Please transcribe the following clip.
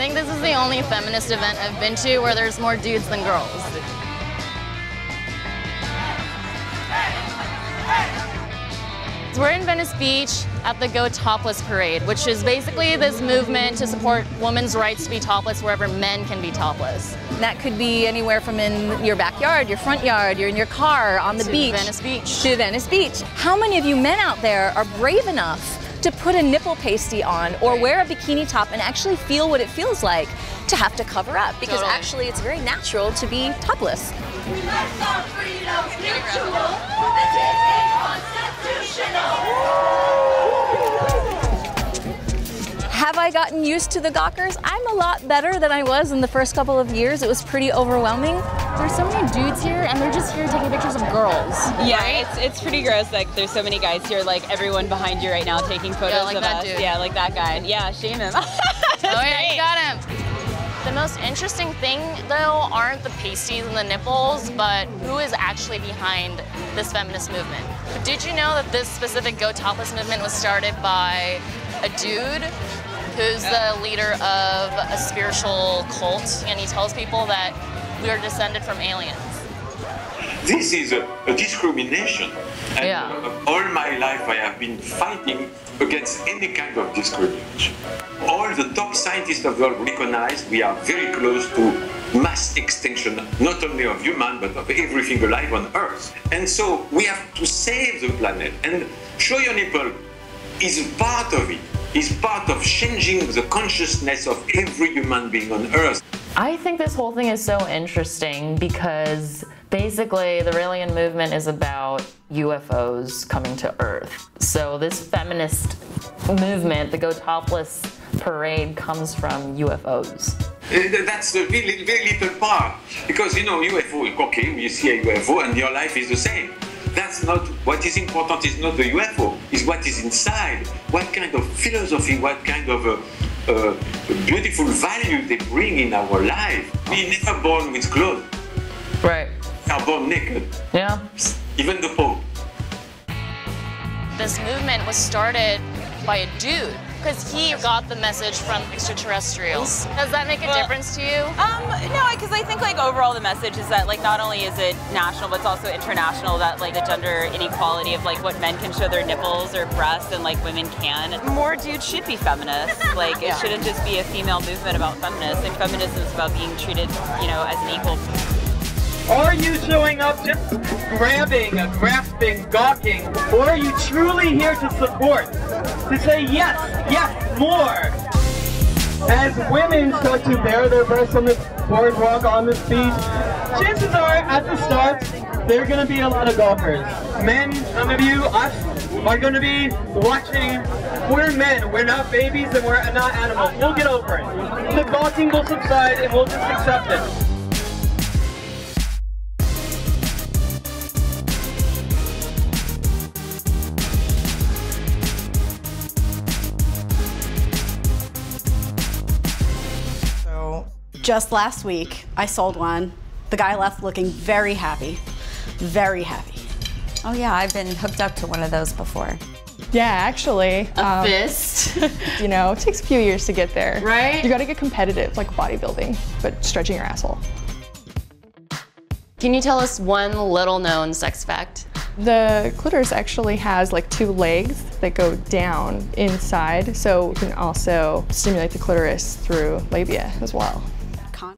think this is the only feminist event I've been to where there's more dudes than girls. We're in Venice Beach at the Go Topless Parade, which is basically this movement to support women's rights to be topless wherever men can be topless. That could be anywhere from in your backyard, your front yard, you're in your car, on the to beach. Venice Beach. To Venice Beach. How many of you men out there are brave enough to put a nipple pasty on or wear a bikini top and actually feel what it feels like to have to cover up? Because Totally. actually it's very natural to be topless. I gotten used to the Gawkers? I'm a lot better than I was in the first couple of years. It was pretty overwhelming. There's so many dudes here and they're just here taking pictures of girls. Yeah, it's it's pretty gross. Like there's so many guys here, like everyone behind you right now taking photos yeah, like of that us. dude. Yeah, like that guy. Yeah, shame him. Oh yeah, you got him. The most interesting thing, though, aren't the pasties and the nipples, but who is actually behind this feminist movement. Did you know that this specific Go Topless movement was started by a dude who's the leader of a spiritual cult, and he tells people that we are descended from aliens. This is a, a discrimination. And Yeah. all my life I have been fighting against any kind of discrimination. All the top scientists of the world recognize we are very close to mass extinction, not only of human, but of everything alive on Earth. And so we have to save the planet. And show your nipple is part of it, is part of changing the consciousness of every human being on Earth. I think this whole thing is so interesting because basically the Raelian movement is about UFOs coming to Earth. So this feminist movement, the Go Topless parade, comes from UFOs. Uh, That's a very, very little part. Because, you know, UFO, okay, you see a UFO and your life is the same. That's not, what is important is not the UFO, is what is inside. What kind of philosophy, what kind of uh, uh, beautiful value they bring in our life. We never born with clothes. Right. We are born naked. Yeah. Even the Pope. This movement was started by a dude because he got the message from extraterrestrials. Does that make a Well- difference to you? Um, no, because I think like overall the message is that like not only is it national, but it's also international. That like the gender inequality of like what men can show their nipples or breasts and like women can. More dudes should be feminists. Like it shouldn't just be a female movement about feminists. And feminism is about being treated, you know, as an equal. Are you showing up grabbing, grasping, gawking, or are you truly here to support? To say yes, yes, more? As women start to bare their breasts on this boardwalk, on this beach, chances are at the start, there are going to be a lot of golfers. Men, some of you, us, are going to be watching. We're men, we're not babies, and we're not animals. We'll get over it. The gawking will subside, and we'll just accept it. Just last week, I sold one. The guy left looking very happy, very happy. Oh yeah, I've been hooked up to one of those before. Yeah, actually. um, Fist. you know, it takes a few years to get there. Right? You gotta get competitive, like bodybuilding, but stretching your asshole. Can you tell us one little known sex fact? The clitoris actually has like two legs that go down inside, so you can also stimulate the clitoris through labia as well.